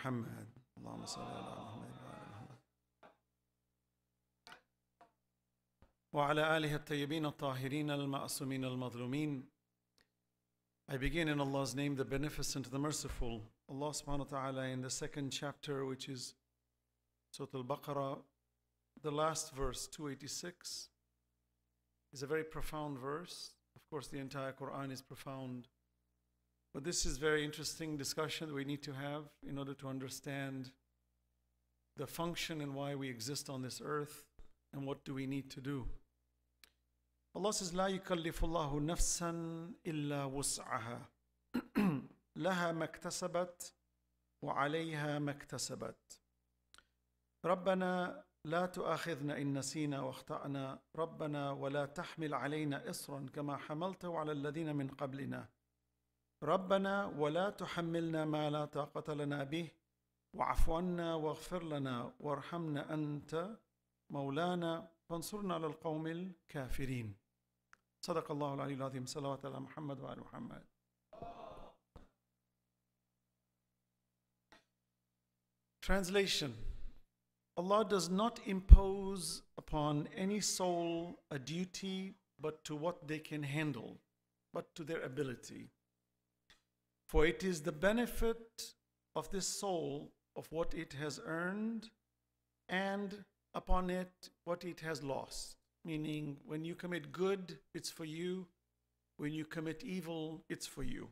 محمد اللهم صل على محمد وعلى محمد وعلى آله الطيبين الطاهرين المعصومين المظلومين I begin in Allah's name, the Beneficent, the Merciful. Allah subhanahu wa ta'ala in the second chapter, which is Surah Al-Baqarah, the last verse, 286, is a very profound verse. Of course, the entire Quran is profound. But this is very interesting discussion that we need to have in order to understand the function and why we exist on this earth and what do we need to do. Allah says, لا يكلف الله نفسا إلا وسعها لها ما اكتسبت وعليها ما اكتسبت ربنا لا تؤاخذنا إن نسينا واخطأنا ربنا ولا تحمل علينا إصرا كما حملته على الذين من قبلنا ربنا ولا تحملنا ما لا طاقة لنا به واعف عنا واغفر لنا وارحمنا أنت مولانا فانصرنا على القوم الكافرين. صدق الله العلي العظيم. صلوات على محمد وآل محمد. Translation. Allah does not impose upon any soul a duty but to what they can handle, but to their ability. For it is the benefit of this soul of what it has earned and upon it what it has lost. Meaning, when you commit good, it's for you. When you commit evil, it's for you.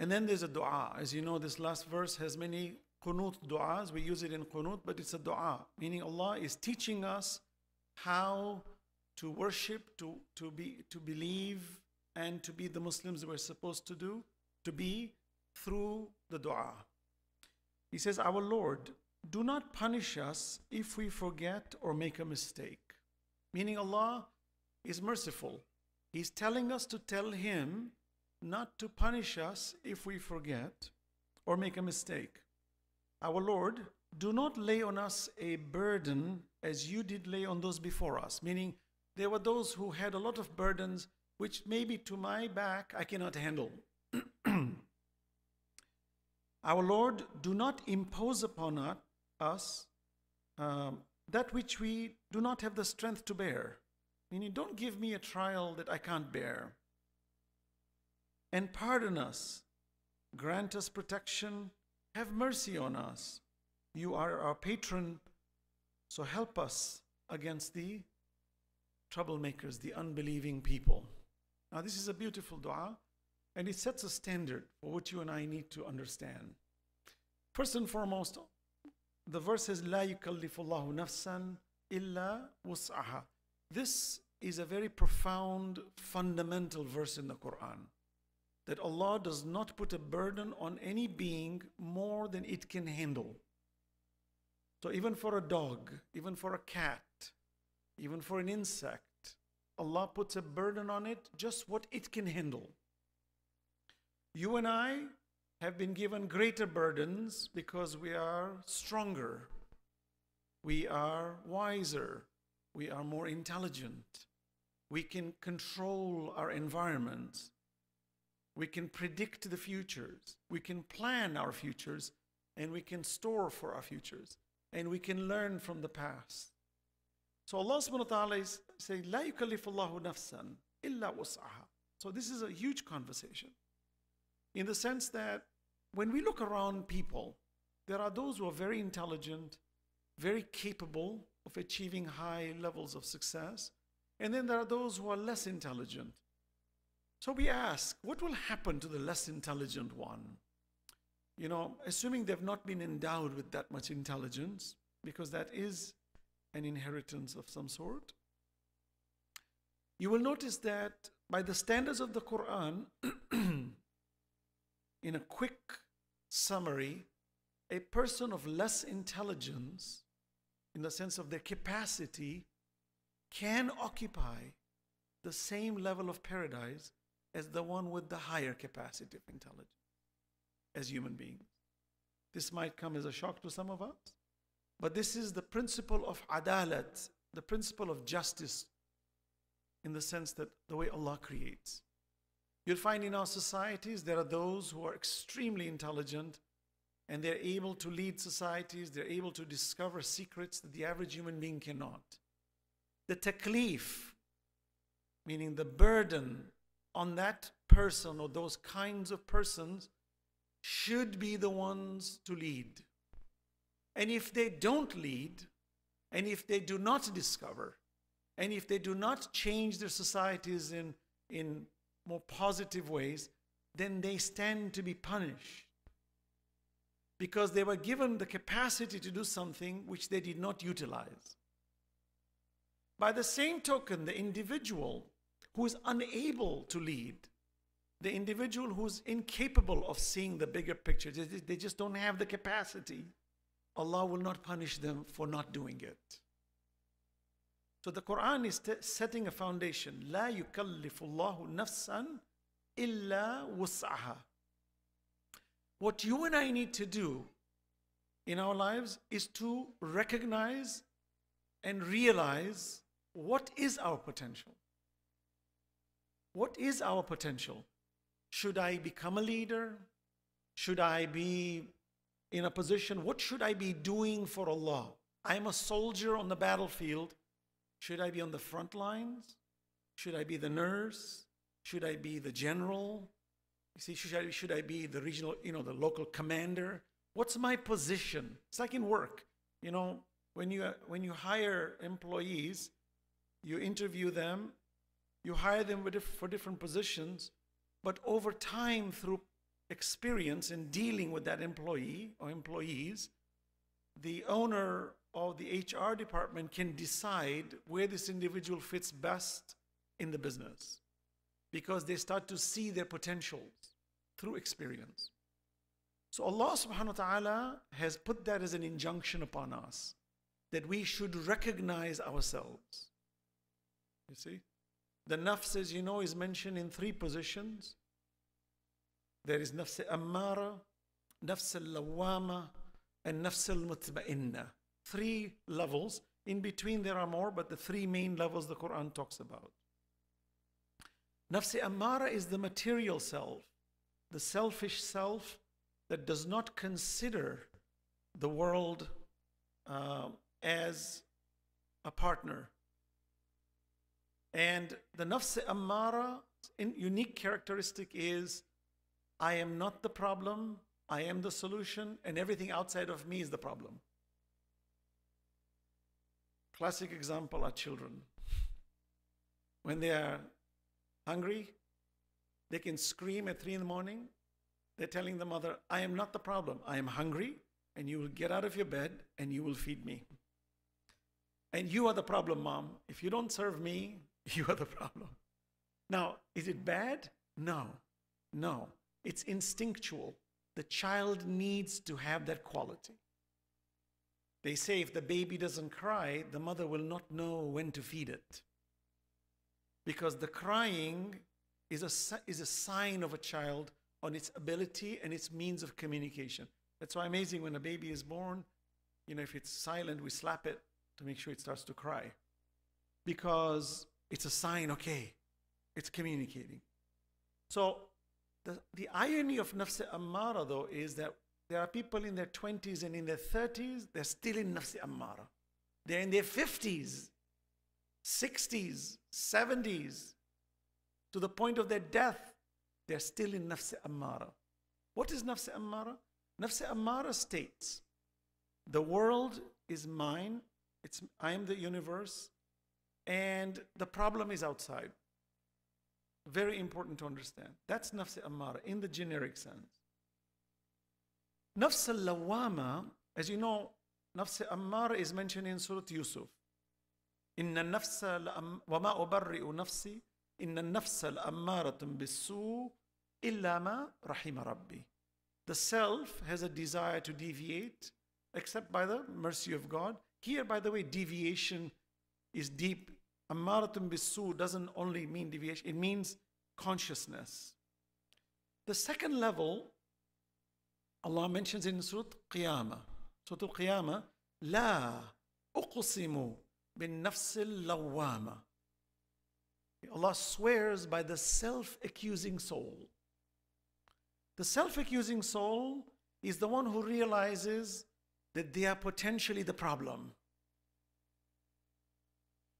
And then there's a dua. As you know, this last verse has many qunut du'as. We use it in qunut, but it's a dua. Meaning, Allah is teaching us how to worship, to, to, be, to believe, and to be the Muslims we're supposed to do, to be through the dua. He says, Our Lord, do not punish us if we forget or make a mistake. Meaning, Allah is merciful. He's telling us to tell Him not to punish us if we forget or make a mistake. Our Lord, do not lay on us a burden as you did lay on those before us. Meaning, there were those who had a lot of burdens which maybe to my back I cannot handle. Our Lord, do not impose upon us um, that which we do not have the strength to bear. Meaning, don't give me a trial that I can't bear. And pardon us, grant us protection, have mercy on us. You are our patron, so help us against the troublemakers, the unbelieving people. Now, this is a beautiful dua, and it sets a standard for what you and I need to understand. First and foremost, the verse says, La yukallifullahu nafsan illa wus'aha. This is a very profound, fundamental verse in the Quran that Allah does not put a burden on any being more than it can handle. So, even for a dog, even for a cat, even for an insect, Allah puts a burden on it just what it can handle. You and I have been given greater burdens because we are stronger, we are wiser, we are more intelligent, we can control our environment, we can predict the futures, we can plan our futures, and we can store for our futures, and we can learn from the past. So Allah subhanahu wa ta'ala is saying, La yukallifullahu nafsan illa wus'aha. So this is a huge conversation in the sense that when we look around people, there are those who are very intelligent, very capable of achieving high levels of success, and then there are those who are less intelligent. So we ask, what will happen to the less intelligent one? You know, assuming they've not been endowed with that much intelligence, because that is an inheritance of some sort. You will notice that by the standards of the Quran, in a quick summary, a person of less intelligence, in the sense of their capacity, can occupy the same level of paradise as the one with the higher capacity of intelligence as human beings. This might come as a shock to some of us, but this is the principle of adalat, the principle of justice, in the sense that the way Allah creates. You'll find in our societies there are those who are extremely intelligent and they're able to lead societies, they're able to discover secrets that the average human being cannot. The taklif, meaning the burden on that person or those kinds of persons, should be the ones to lead. And if they don't lead, and if they do not discover, and if they do not change their societies in, in more positive ways, then they stand to be punished. Because they were given the capacity to do something which they did not utilize. By the same token, the individual who is unable to lead, the individual who's incapable of seeing the bigger picture, they just don't have the capacity, Allah will not punish them for not doing it. So the Quran is setting a foundation. لا يكلف الله نفسا إلا وسعها. What you and I need to do in our lives is to recognize and realize what is our potential. What is our potential? Should I become a leader? Should I be in a position? What should I be doing for Allah? I'm a soldier on the battlefield should I be on the front lines? Should I be the nurse? Should I be the general? You see, should I, should I be the regional, you know, the local commander? What's my position? It's like in work. You know, when you, when you hire employees, you interview them, you hire them for different positions, but over time, through experience in dealing with that employee or employees, the owner or the HR department can decide where this individual fits best in the business because they start to see their potentials through experience. So Allah subhanahu wa ta'ala has put that as an injunction upon us that we should recognize ourselves. You see? The nafs, as you know, is mentioned in three positions. There is nafs ammara, nafs al-lawama, and nafs al-mutma'inna three levels. In between, there are more, but the three main levels the Quran talks about. Nafsi Ammara is the material self, the selfish self that does not consider the world uh, as a partner. And the Nafsi Ammara unique characteristic is I am not the problem, I am the solution, and everything outside of me is the problem. Classic example are children. When they are hungry, they can scream at three in the morning. They're telling the mother, I am not the problem. I am hungry, and you will get out of your bed and you will feed me. And you are the problem, mom. If you don't serve me, you are the problem. Now, is it bad? No, no. It's instinctual. The child needs to have that quality. They say if the baby doesn't cry, the mother will not know when to feed it. Because the crying is a, is a sign of a child on its ability and its means of communication. That's why amazing when a baby is born, you know, if it's silent, we slap it to make sure it starts to cry. Because it's a sign, okay, it's communicating. So the, the irony of nafs ammara, though, is that there are people in their 20s and in their 30s, they're still in nafsi ammara. They're in their 50s, 60s, 70s, to the point of their death, they're still in nafsi ammara. What is nafsi ammara? Nafsi ammara states, the world is mine, it's, I am the universe, and the problem is outside. Very important to understand. That's nafsi ammara in the generic sense. Nafs al-lawama, as you know, nafs ammara is mentioned in Surah Yusuf. إن النفس وما أبرئ نفسي إن النفس الأمارة بالسوء إلا ما رحم ربي. The self has a desire to deviate except by the mercy of God. Here, by the way, deviation is deep. Ammaratun bisu doesn't only mean deviation, it means consciousness. The second level Allah mentions in Surah Qiyamah, Surah Al-Qiyamah, لا أقسم بالنفس اللوامة. Allah swears by the self-accusing soul. The self-accusing soul is the one who realizes that they are potentially the problem.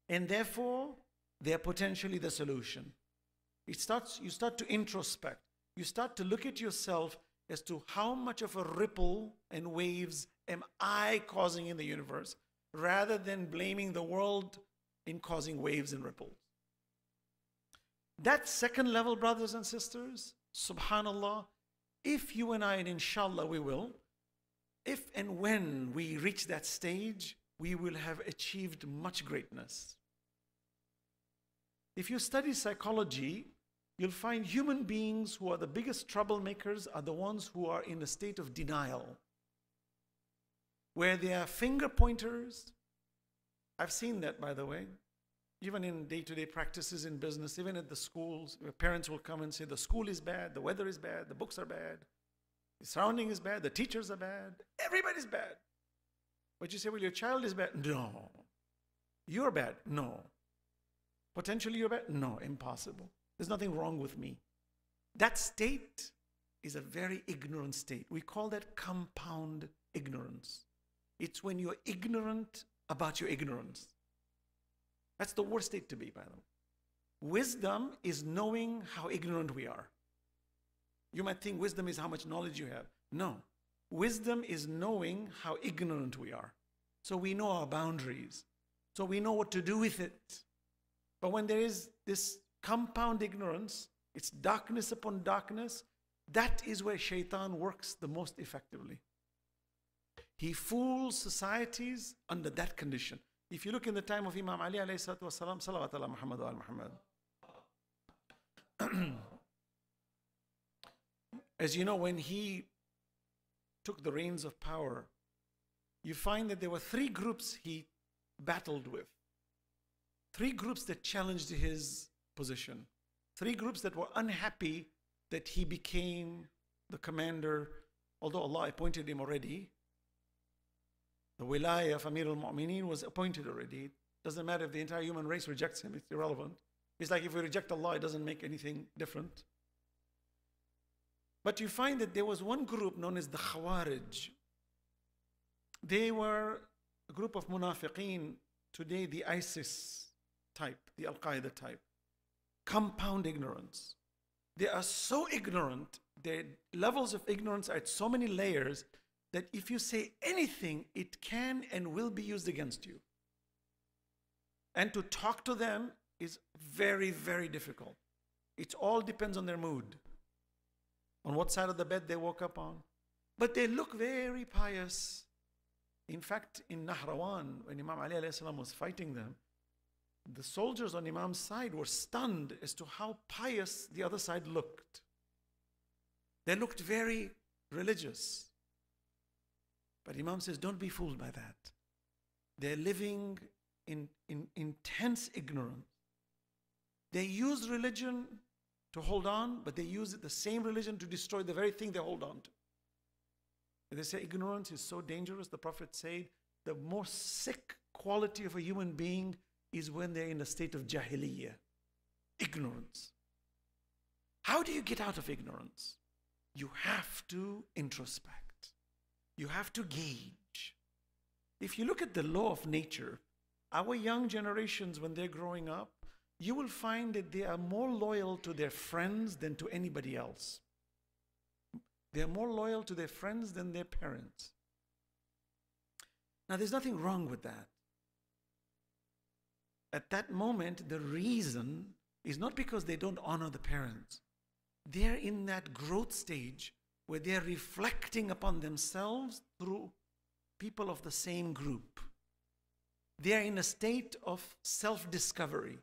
And therefore, they are potentially the solution. It starts, you start to introspect. You start to look at yourself as to how much of a ripple and waves am I causing in the universe, rather than blaming the world in causing waves and ripples. That second level, brothers and sisters, subhanallah, if you and I, and inshallah we will, if and when we reach that stage, we will have achieved much greatness. If you study psychology, you'll find human beings who are the biggest troublemakers are the ones who are in a state of denial, where they are finger pointers. I've seen that, by the way even in day-to-day practices in business, even at the schools, parents will come and say the school is bad, the weather is bad, the books are bad, the surrounding is bad, the teachers are bad, everybody's bad. But you say, well, your child is bad. No. You're bad. No. Potentially you're bad. No, impossible. There's nothing wrong with me. That state is a very ignorant state. We call that compound ignorance. It's when you're ignorant about your ignorance. That's the worst state to be, by the way. Wisdom is knowing how ignorant we are. You might think wisdom is how much knowledge you have. No. Wisdom is knowing how ignorant we are. So we know our boundaries. So we know what to do with it. But when there is this compound ignorance, it's darkness upon darkness, that is where shaitan works the most effectively. He fools societies under that condition. If you look in the time of Imam Ali alayhi salatu wasalam, salawat ala Muhammad wa Muhammad. As you know, when he took the reins of power, you find that there were three groups he battled with. Three groups that challenged his position. Three groups that were unhappy that he became the commander, although Allah appointed him already. The wilayah of Amir al-Mu'mineen was appointed already. It doesn't matter if the entire human race rejects him, it's irrelevant. It's like if we reject Allah, it doesn't make anything different. But you find that there was one group known as the Khawarij. They were a group of munafiqeen, today the ISIS type, the Al Qaeda type. Compound ignorance. They are so ignorant, their levels of ignorance are at so many layers that if you say anything, it can and will be used against you. And to talk to them is very, very difficult. It all depends on their mood, on what side of the bed they woke up on. But they look very pious. In fact, in Nahrawan, when Imam Ali was fighting them, the soldiers on Imam's side were stunned as to how pious the other side looked. They looked very religious. But Imam says, don't be fooled by that. They're living in, in intense ignorance. They use religion to hold on, but they use the same religion to destroy the very thing they hold on to. And they say ignorance is so dangerous. The Prophet said the most sick quality of a human being is when they're in a state of jahiliyyah, ignorance. How do you get out of ignorance? You have to introspect. You have to gauge. If you look at the law of nature, our young generations, when they're growing up, you will find that they are more loyal to their friends than to anybody else. They are more loyal to their friends than their parents. Now, there's nothing wrong with that. At that moment, the reason is not because they don't honor the parents. They're in that growth stage where they're reflecting upon themselves through people of the same group. They are in a state of self discovery.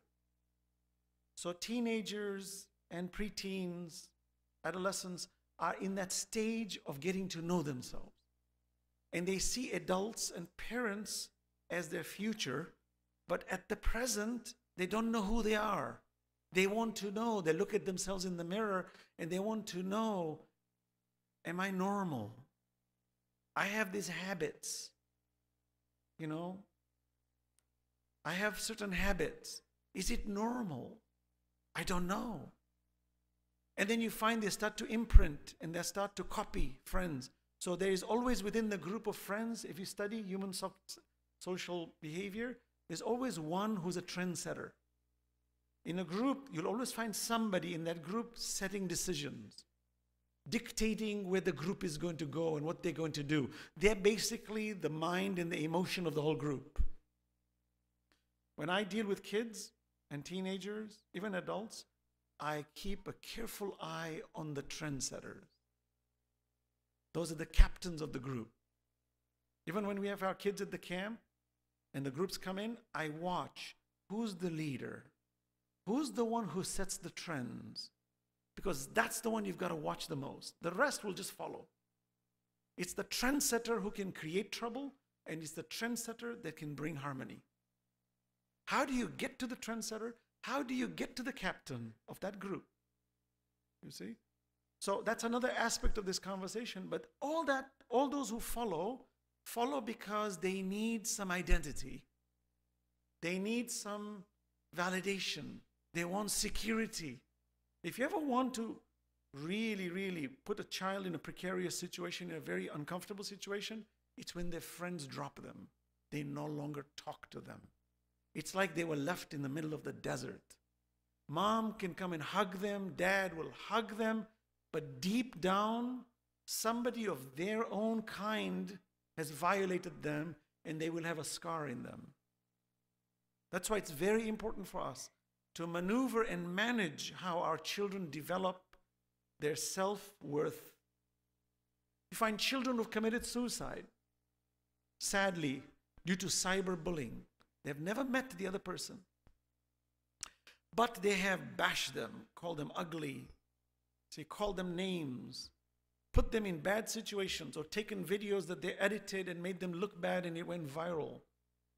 So, teenagers and preteens, adolescents are in that stage of getting to know themselves. And they see adults and parents as their future, but at the present, they don't know who they are. They want to know, they look at themselves in the mirror and they want to know Am I normal? I have these habits. You know, I have certain habits. Is it normal? I don't know. And then you find they start to imprint and they start to copy friends. So there is always within the group of friends, if you study human so- social behavior, there's always one who's a trendsetter. In a group, you'll always find somebody in that group setting decisions, dictating where the group is going to go and what they're going to do. They're basically the mind and the emotion of the whole group. When I deal with kids and teenagers, even adults, I keep a careful eye on the trendsetters. Those are the captains of the group. Even when we have our kids at the camp and the groups come in, I watch who's the leader, who's the one who sets the trends, because that's the one you've got to watch the most. The rest will just follow. It's the trendsetter who can create trouble, and it's the trendsetter that can bring harmony. How do you get to the trendsetter? How do you get to the captain of that group? You see? So that's another aspect of this conversation. But all that, all those who follow, follow because they need some identity. They need some validation. They want security. If you ever want to really, really put a child in a precarious situation, in a very uncomfortable situation, it's when their friends drop them. They no longer talk to them. It's like they were left in the middle of the desert. Mom can come and hug them, dad will hug them, but deep down, somebody of their own kind has violated them and they will have a scar in them. That's why it's very important for us to maneuver and manage how our children develop their self worth. You find children who've committed suicide, sadly, due to cyberbullying. They've never met the other person. But they have bashed them, called them ugly, say, called them names, put them in bad situations, or taken videos that they edited and made them look bad and it went viral.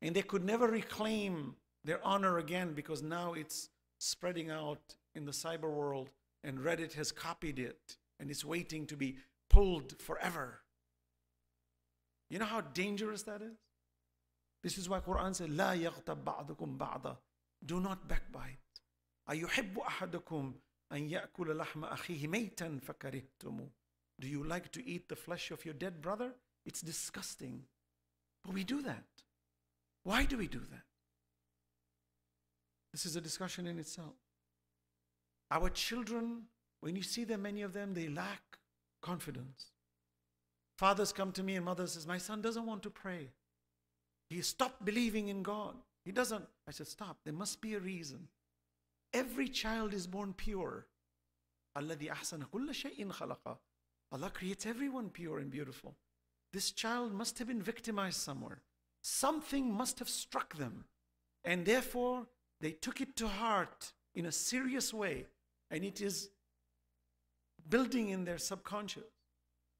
And they could never reclaim their honor again because now it's spreading out in the cyber world and Reddit has copied it and it's waiting to be pulled forever. You know how dangerous that is? This is why Quran said, لا يغتب بعضكم بعضا. Do not backbite. أيحب أحدكم أن يأكل لحم أخيه ميتا فكرهتموه. Do you like to eat the flesh of your dead brother? It's disgusting. But we do that. Why do we do that? This is a discussion in itself. Our children, when you see them, many of them, they lack confidence. Fathers come to me and mother says, My son doesn't want to pray. He stopped believing in God. He doesn't. I said, Stop. There must be a reason. Every child is born pure. الذي أحسن كل شيء خلقه. Allah creates everyone pure and beautiful. This child must have been victimized somewhere. Something must have struck them. And therefore, they took it to heart in a serious way. And it is building in their subconscious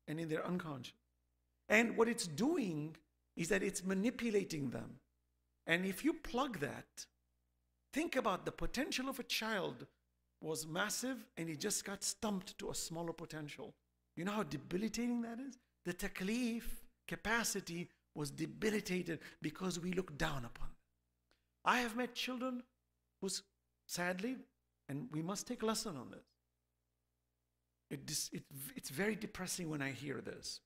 and in their unconscious. And what it's doing is that it's manipulating them. And if you plug that, think about the potential of a child was massive and he just got stumped to a smaller potential. You know how debilitating that is? The taklif capacity was debilitated because we look down upon them. I have met children who's sadly, and we must take a lesson on this. It, it, it's very depressing when I hear this.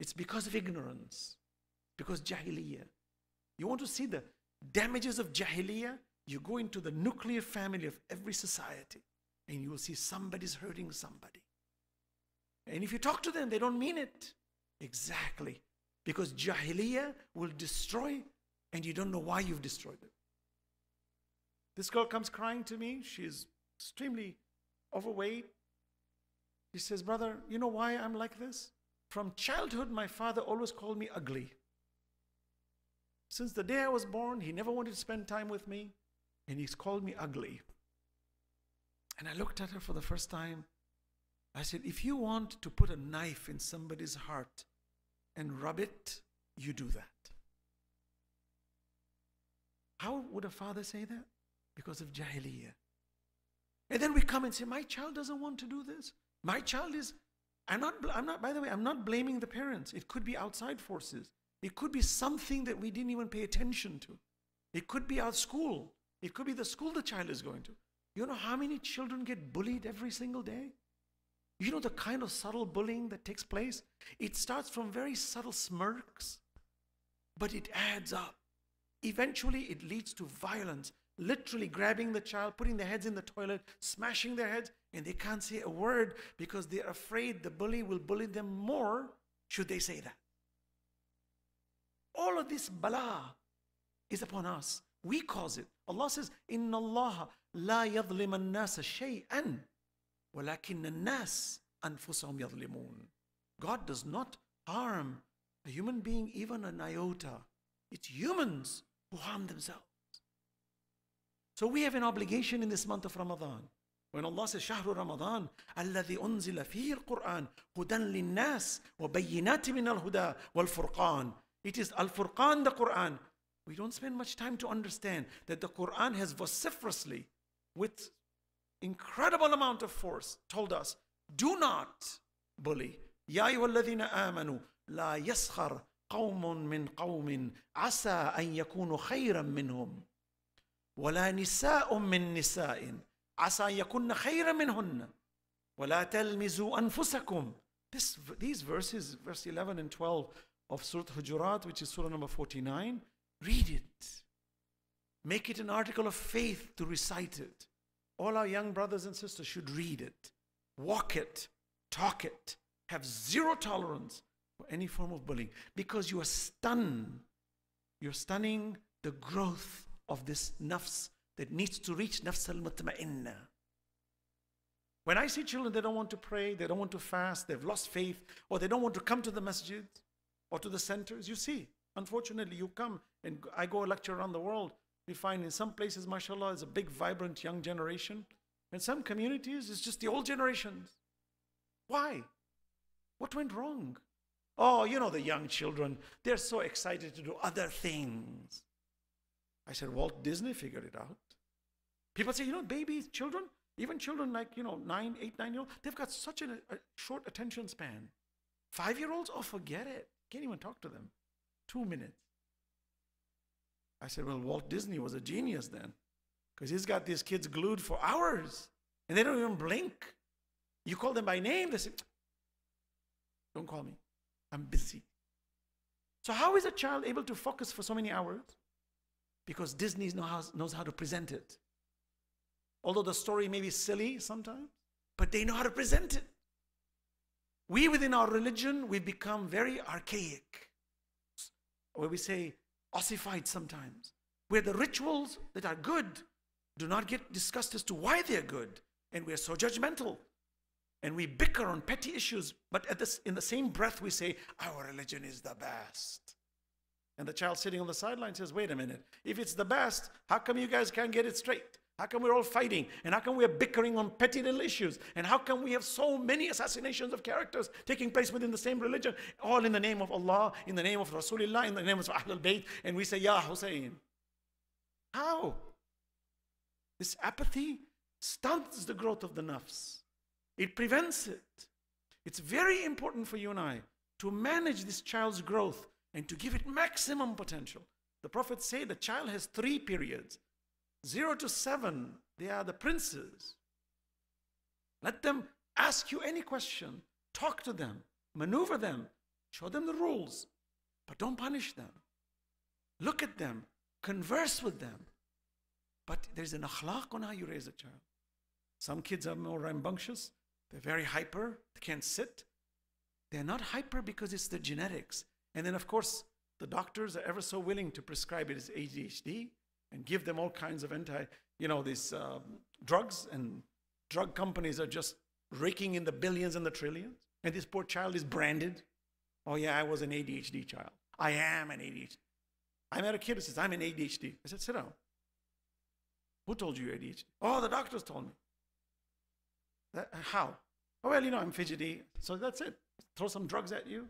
It's because of ignorance, because jahiliyyah. You want to see the damages of jahiliyyah? You go into the nuclear family of every society and you will see somebody's hurting somebody. And if you talk to them, they don't mean it. Exactly. Because jahiliyyah will destroy and you don't know why you've destroyed it. This girl comes crying to me. She's extremely overweight. She says, Brother, you know why I'm like this? From childhood, my father always called me ugly. Since the day I was born, he never wanted to spend time with me, and he's called me ugly. And I looked at her for the first time. I said, If you want to put a knife in somebody's heart and rub it, you do that. How would a father say that? Because of jahiliyyah. And then we come and say, My child doesn't want to do this. My child is, I'm not, I'm not, by the way, I'm not blaming the parents. It could be outside forces. It could be something that we didn't even pay attention to. It could be our school. It could be the school the child is going to. You know how many children get bullied every single day? You know the kind of subtle bullying that takes place? It starts from very subtle smirks, but it adds up. Eventually, it leads to violence, literally grabbing the child, putting their heads in the toilet, smashing their heads, and they can't say a word because they're afraid the bully will bully them more should they say that. All of this bala is upon us. We cause it. Allah says, Inna Allah la yadlim an-nasa shay'an, walakin an-nas anfusahum yadlimun. God does not harm a human being even an iota. It's humans who harm themselves. So we have an obligation in this month of Ramadan. When Allah says, شهر رمضان الذي أنزل فيه القرآن هدى للناس وبينات من الهدى والفرقان. It is Al-Furqan, the Quran. We don't spend much time to understand that the Quran has vociferously, with incredible amount of force, told us, do not bully. يا أيها الذين آمنوا لا يسخر قوم من قوم عسى أن يكونوا خيرا منهم ولا نساء من نساء عسى أن يكون خيرا منهن ولا تلمزوا أنفسكم this, These verses, verse 11 and 12 of Surah Hujurat, which is Surah number 49, read it. Make it an article of faith to recite it. All our young brothers and sisters should read it, walk it, talk it, have zero tolerance for any form of bullying because you are stunned. You're stunning the growth of this nafs that needs to reach nafs al mutma'inna. When I see children, they don't want to pray, they don't want to fast, they've lost faith, or they don't want to come to the masjid or to the centers, you see. Unfortunately, you come and I go lecture around the world. We find in some places, mashallah, is a big, vibrant young generation. In some communities, it's just the old generations. Why? What went wrong? Oh, you know, the young children, they're so excited to do other things. I said, Walt Disney figured it out. People say, you know, babies, children, even children like, you know, nine, eight, nine year old, they've got such a, a short attention span. Five year olds, oh, forget it. Can't even talk to them. Two minutes. I said, well, Walt Disney was a genius then because he's got these kids glued for hours and they don't even blink. You call them by name, they say, don't call me. I'm busy. So, how is a child able to focus for so many hours? Because Disney knows how to present it. Although the story may be silly sometimes, but they know how to present it. We within our religion, we become very archaic, where we say ossified sometimes, where the rituals that are good do not get discussed as to why they're good, and we're so judgmental. And we bicker on petty issues, but at this, in the same breath, we say, Our religion is the best. And the child sitting on the sideline says, Wait a minute, if it's the best, how come you guys can't get it straight? How come we're all fighting? And how come we're bickering on petty little issues? And how come we have so many assassinations of characters taking place within the same religion, all in the name of Allah, in the name of Rasulullah, in the name of Ahlul Bayt, and we say, Ya Hussein? How? This apathy stunts the growth of the nafs. It prevents it. It's very important for you and I to manage this child's growth and to give it maximum potential. The Prophet said the child has three periods Zero to seven, they are the princes. Let them ask you any question, talk to them, maneuver them, show them the rules, but don't punish them. Look at them, converse with them. But there's an akhlaq on how you raise a child. Some kids are more rambunctious, they're very hyper, they can't sit. They're not hyper because it's the genetics. And then, of course, the doctors are ever so willing to prescribe it as ADHD and give them all kinds of anti, you know, these uh, drugs, and drug companies are just raking in the billions and the trillions. And this poor child is branded. Oh, yeah, I was an ADHD child. I am an ADHD. I met a kid who says, I'm an ADHD. I said, sit down. Who told you you're ADHD? Oh, the doctors told me. That, how? Oh, well, you know, I'm fidgety. So that's it. Throw some drugs at you.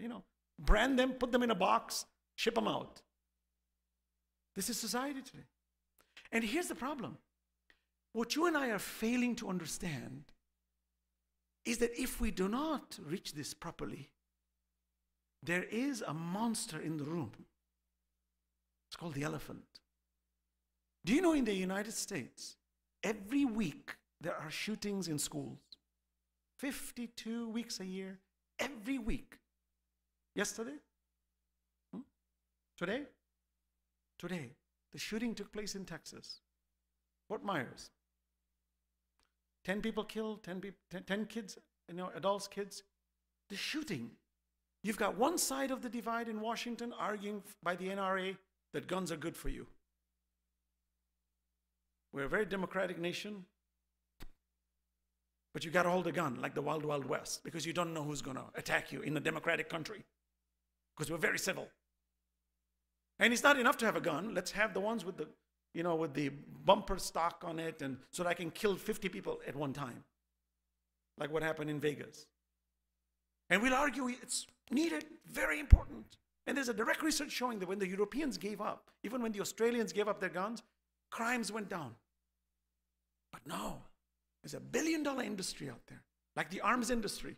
You know, brand them, put them in a box, ship them out. This is society today. And here's the problem what you and I are failing to understand is that if we do not reach this properly, there is a monster in the room. It's called the elephant. Do you know in the United States, every week there are shootings in schools? 52 weeks a year, every week. Yesterday? Hmm? Today? Today. The shooting took place in Texas. Fort Myers. 10 people killed, 10, peop 10, 10 kids, you know, adults, kids. The shooting. You've got one side of the divide in Washington arguing by the NRA that guns are good for you. We're a very democratic nation, but you got to hold a gun like the Wild Wild West because you don't know who's going to attack you in a democratic country because we're very civil. And it's not enough to have a gun. Let's have the ones with the, you know, with the bumper stock on it, and so that I can kill 50 people at one time, like what happened in Vegas. And we'll argue it's needed, very important. And there's a direct research showing that when the Europeans gave up, even when the Australians gave up their guns, crimes went down. But no, there's a billion dollar industry out there, like the arms industry,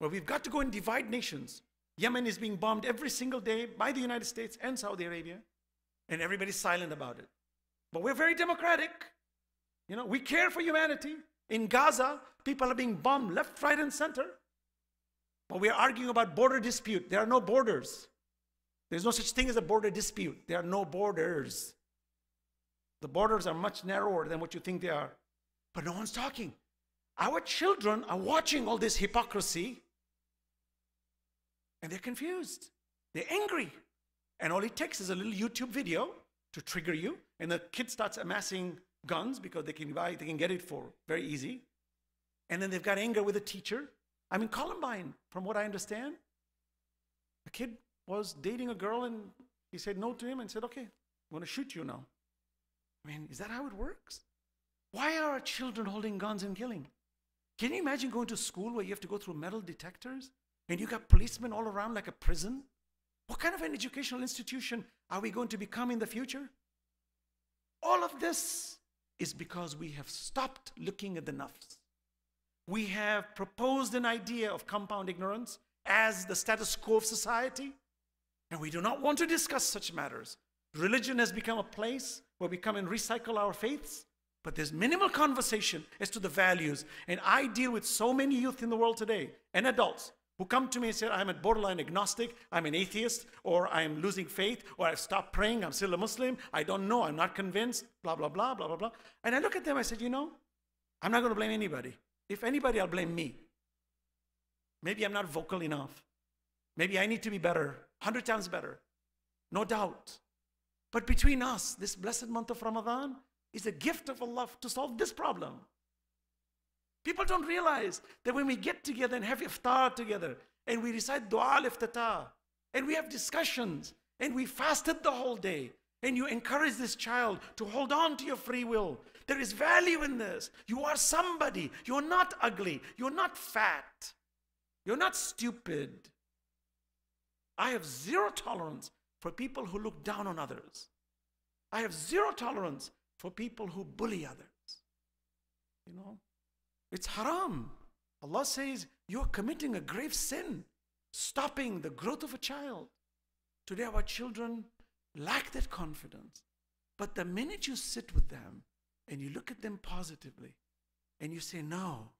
where we've got to go and divide nations. Yemen is being bombed every single day by the United States and Saudi Arabia, and everybody's silent about it. But we're very democratic. You know, we care for humanity. In Gaza, people are being bombed left, right, and center. But we are arguing about border dispute. There are no borders. There's no such thing as a border dispute. There are no borders. The borders are much narrower than what you think they are. But no one's talking. Our children are watching all this hypocrisy and they're confused. They're angry. And all it takes is a little YouTube video to trigger you. And the kid starts amassing guns because they can buy, they can get it for very easy. And then they've got anger with the teacher. I mean, Columbine, from what I understand, a kid was dating a girl and he said no to him and said, okay, I'm going to shoot you now. I mean, is that how it works? Why are our children holding guns and killing? Can you imagine going to school where you have to go through metal detectors and you got policemen all around like a prison? What kind of an educational institution are we going to become in the future? All of this is because we have stopped looking at the nafs. We have proposed an idea of compound ignorance as the status quo of society, and we do not want to discuss such matters. Religion has become a place where we come and recycle our faiths, but there's minimal conversation as to the values. And I deal with so many youth in the world today and adults who come to me and say, I'm a borderline agnostic, I'm an atheist, or I'm losing faith, or I've stopped praying, I'm still a Muslim, I don't know, I'm not convinced, blah, blah, blah, blah, blah, blah. And I look at them, I said, you know, I'm not going to blame anybody. If anybody, I'll blame me. Maybe I'm not vocal enough. Maybe I need to be better, 100 times better. No doubt. But between us, this blessed month of Ramadan is a gift of Allah to solve this problem. People don't realize that when we get together and have iftar together and we recite dua al-iftitah and we have discussions and we fasted the whole day and you encourage this child to hold on to your free will. There is value in this. You are somebody. You're not ugly. You're not fat. You're not stupid. I have zero tolerance for people who look down on others. I have zero tolerance for people who bully others. You know, it's haram. Allah says you're committing a grave sin, stopping the growth of a child. Today, our children lack that confidence. But the minute you sit with them and you look at them positively and you say, No,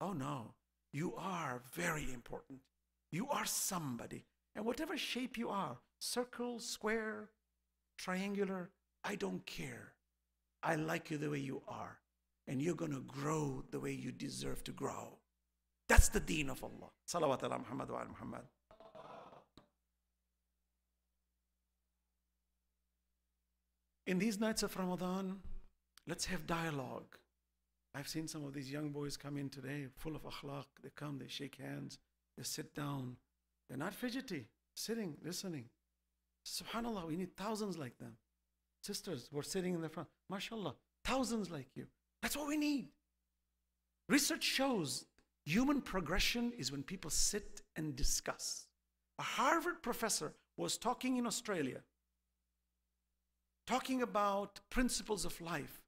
oh no, you are very important. You are somebody. And whatever shape you are, circle, square, triangular, I don't care. I like you the way you are. And you're going to grow the way you deserve to grow. That's the deen of Allah. Salawat ala Muhammad wa ala Muhammad. In these nights of Ramadan, let's have dialogue. I've seen some of these young boys come in today full of akhlaq. They come, they shake hands, they sit down. They're not fidgety, sitting, listening. Subhanallah, we need thousands like them. Sisters were sitting in the front. MashaAllah, thousands like you. That's what we need. Research shows human progression is when people sit and discuss. A Harvard professor was talking in Australia, talking about principles of life.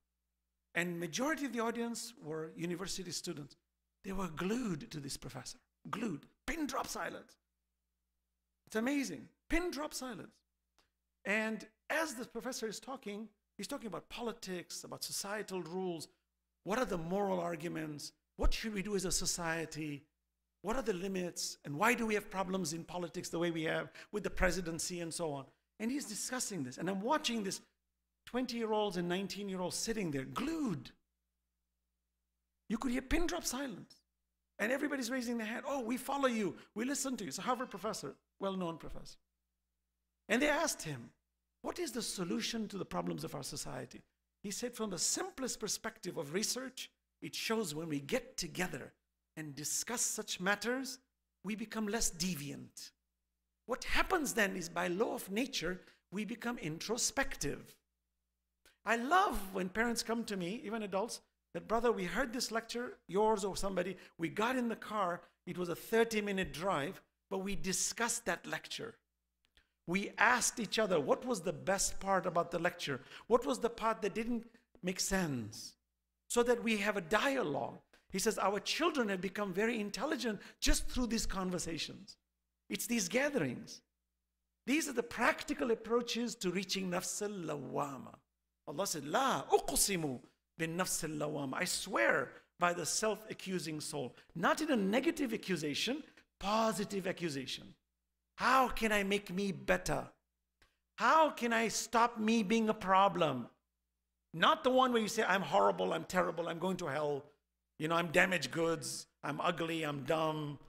And majority of the audience were university students. They were glued to this professor, glued, pin drop silence. It's amazing, pin drop silence. And as the professor is talking, he's talking about politics, about societal rules. What are the moral arguments? What should we do as a society? What are the limits? And why do we have problems in politics the way we have with the presidency and so on? And he's discussing this. And I'm watching this 20 year olds and 19 year olds sitting there glued. You could hear pin drop silence. And everybody's raising their hand. Oh, we follow you. We listen to you. It's a Harvard professor, well known professor. And they asked him, What is the solution to the problems of our society? He said, From the simplest perspective of research, it shows when we get together and discuss such matters, we become less deviant. What happens then is by law of nature, we become introspective. I love when parents come to me, even adults, that brother, we heard this lecture, yours or somebody, we got in the car, it was a 30 minute drive, but we discussed that lecture. We asked each other, what was the best part about the lecture? What was the part that didn't make sense? So that we have a dialogue. He says, Our children have become very intelligent just through these conversations. It's these gatherings. These are the practical approaches to reaching nafs al-lawama. Allah said, La uqsimu bin nafs al-lawama. I swear by the self-accusing soul. Not in a negative accusation, positive accusation. How can I make me better? How can I stop me being a problem? Not the one where you say, I'm horrible, I'm terrible, I'm going to hell. You know, I'm damaged goods, I'm ugly, I'm dumb,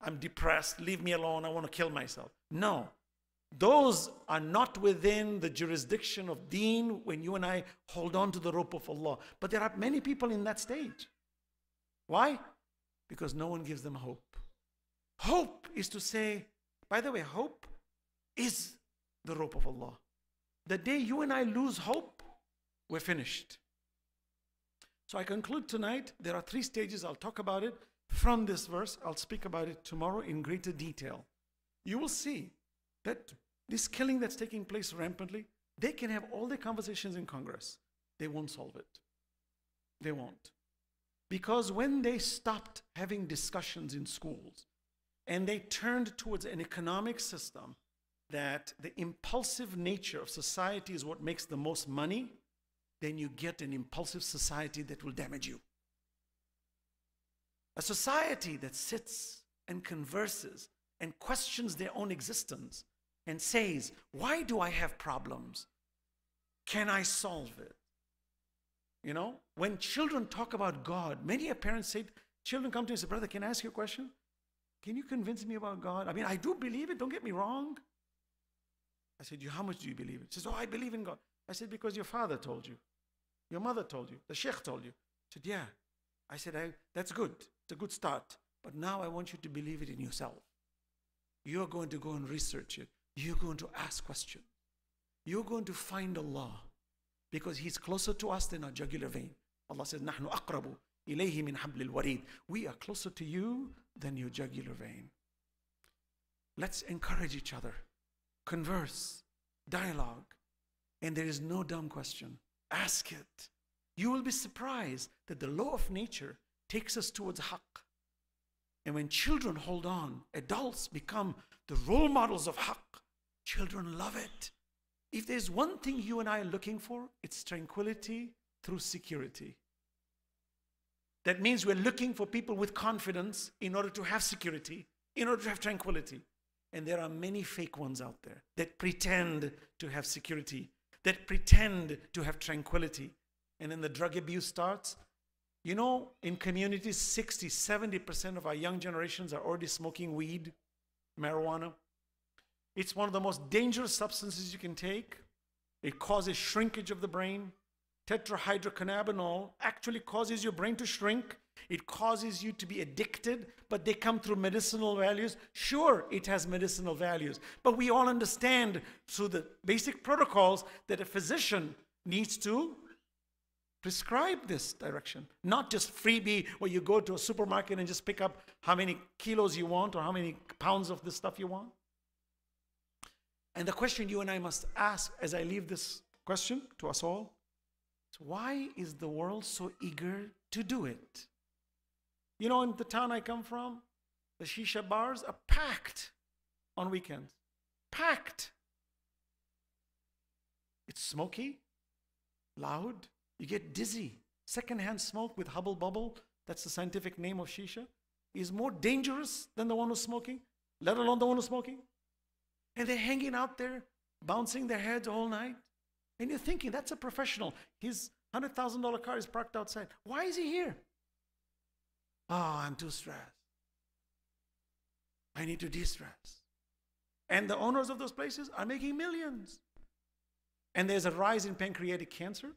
I'm depressed, leave me alone, I want to kill myself. No. Those are not within the jurisdiction of deen when you and I hold on to the rope of Allah. But there are many people in that stage. Why? Because no one gives them hope. Hope is to say, by the way, hope is the rope of Allah. The day you and I lose hope, we're finished. So I conclude tonight. There are three stages. I'll talk about it from this verse. I'll speak about it tomorrow in greater detail. You will see that this killing that's taking place rampantly, they can have all their conversations in Congress. They won't solve it. They won't. Because when they stopped having discussions in schools and they turned towards an economic system that the impulsive nature of society is what makes the most money, then you get an impulsive society that will damage you. A society that sits and converses and questions their own existence and says, Why do I have problems? Can I solve it? You know, when children talk about God, many parents say, children come to me and say, Brother, can I ask you a question? Can you convince me about God? I mean, I do believe it, don't get me wrong. I said, How much do you believe it? He says, Oh, I believe in God. I said, Because your father told you. Your mother told you. The sheikh told you. I said, Yeah. I said, I, That's good. It's a good start. But now I want you to believe it in yourself. You're going to go and research it. You're going to ask questions. You're going to find Allah because He's closer to us than our jugular vein. Allah says, نحن أقرب إليه من حبل الوريد. We are closer to you than your jugular vein. Let's encourage each other, converse, dialogue, and there is no dumb question. Ask it. You will be surprised that the law of nature takes us towards haqq. And when children hold on, adults become the role models of haqq. Children love it. If there's one thing you and I are looking for, it's tranquility through security. That means we're looking for people with confidence in order to have security, in order to have tranquility. And there are many fake ones out there that pretend to have security, that pretend to have tranquility. And then the drug abuse starts. You know, in communities, 60, 70% of our young generations are already smoking weed, marijuana. It's one of the most dangerous substances you can take. It causes shrinkage of the brain. Tetrahydrocannabinol actually causes your brain to shrink. It causes you to be addicted, but they come through medicinal values. Sure, it has medicinal values, but we all understand through the basic protocols that a physician needs to prescribe this direction, not just freebie where you go to a supermarket and just pick up how many kilos you want or how many pounds of this stuff you want. And the question you and I must ask as I leave this question to us all why is the world so eager to do it? You know, in the town I come from, the shisha bars are packed on weekends. Packed. It's smoky, loud, you get dizzy. Secondhand smoke with hubble bubble that's the scientific name of shisha, is more dangerous than the one who's smoking, let alone the one who's smoking. And they're hanging out there, bouncing their heads all night. And you're thinking, that's a professional. His $100,000 car is parked outside. Why is he here? Oh, I'm too stressed. I need to de stress. And the owners of those places are making millions. And there's a rise in pancreatic cancer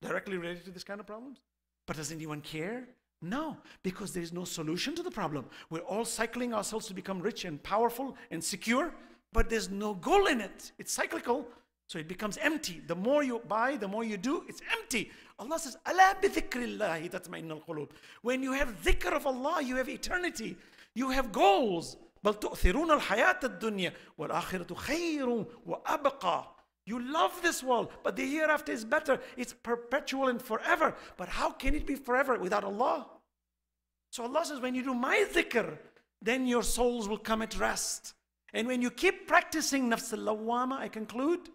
directly related to this kind of problems. But does anyone care? No, because there's no solution to the problem. We're all cycling ourselves to become rich and powerful and secure, but there's no goal in it. It's cyclical, so it becomes empty. The more you buy, the more you do, it's empty. Allah says, "Ala bi qulub." When you have dhikr of Allah, you have eternity. You have goals. بل تؤثرون الحياة الدنيا والآخرة خير وأبقى you love this world, but the hereafter is better. It's perpetual and forever. But how can it be forever without Allah? So Allah says, when you do my dhikr, then your souls will come at rest. And when you keep practicing nafs al-lawwama, I conclude,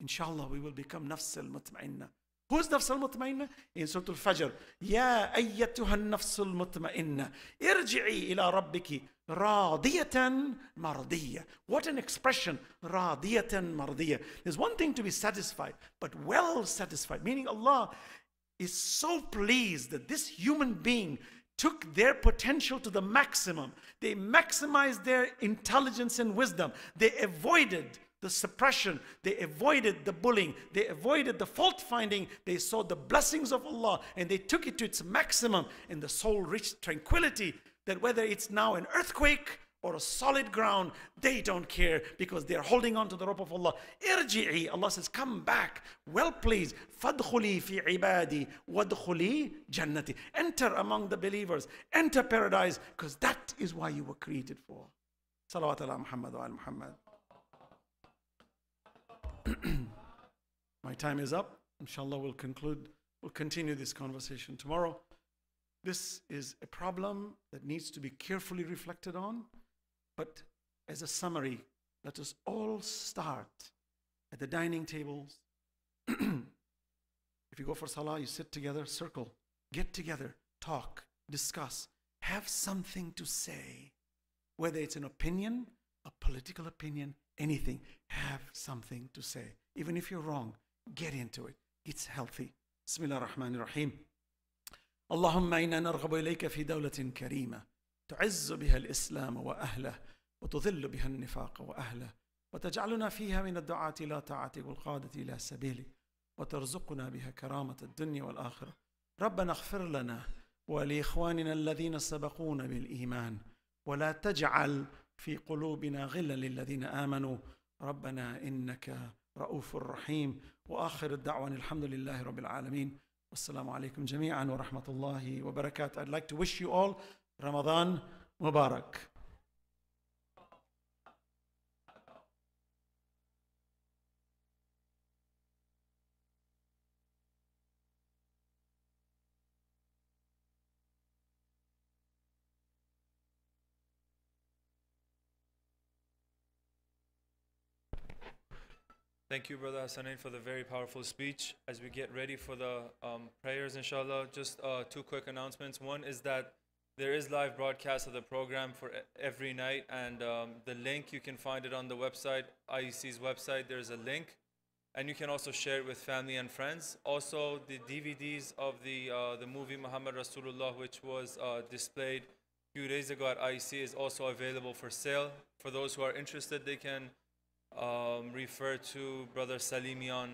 inshallah, we will become nafs al-mutma'inna. Who's nafs al-mutma'inna? In Surah Al-Fajr. Ya ayyatuha nafs al-mutma'inna. Irji'i ila rabbiki. Radiyatan mardiyya. What an expression. Radiyatan mardiyya. There's one thing to be satisfied, but well satisfied. Meaning Allah is so pleased that this human being took their potential to the maximum. They maximized their intelligence and wisdom. They avoided the suppression, they avoided the bullying, they avoided the fault finding, they saw the blessings of Allah and they took it to its maximum, and the soul reached tranquility that whether it's now an earthquake or a solid ground, they don't care because they're holding on to the rope of Allah. Irji'i, Allah says, come back, well pleased. Fadkhuli fi ibadi, wadkhuli jannati. Enter among the believers, enter paradise, because that is why you were created for. Salawat ala Muhammad wa al Muhammad. My time is up. Inshallah, we'll conclude, we'll continue this conversation tomorrow. This is a problem that needs to be carefully reflected on. But as a summary, let us all start at the dining tables. if you go for salah, you sit together, circle, get together, talk, discuss, have something to say. Whether it's an opinion, a political opinion, anything, have something to say. Even if you're wrong, get into it. It's healthy. Bismillah ar-Rahman ar-Rahim. اللهم أنا نرغب اليك في دوله كريمه تعز بها الاسلام واهله وتذل بها النفاق واهله وتجعلنا فيها من الدعاة إلى طاعتك والقادة إلى سبيلك وترزقنا بها كرامة الدنيا والاخرة ربنا اغفر لنا ولاخواننا الذين سبقونا بالايمان ولا تجعل في قلوبنا غلا للذين آمنوا ربنا إنك رؤوف رحيم وآخر الدعوه الحمد لله رب العالمين والسلام عليكم جميعا ورحمة الله وبركاته. I'd like to wish you all Ramadan Mubarak. Thank you, Brother Hassanin, for the very powerful speech. As we get ready for the um, prayers, inshallah, just uh, two quick announcements. One is that there is live broadcast of the program for every night, and um, the link you can find it on the website, IEC's website. There's a link, and you can also share it with family and friends. Also, the DVDs of the uh, the movie Muhammad Rasulullah, which was uh, displayed a few days ago at IEC, is also available for sale. For those who are interested, they can um, refer to Brother Salimian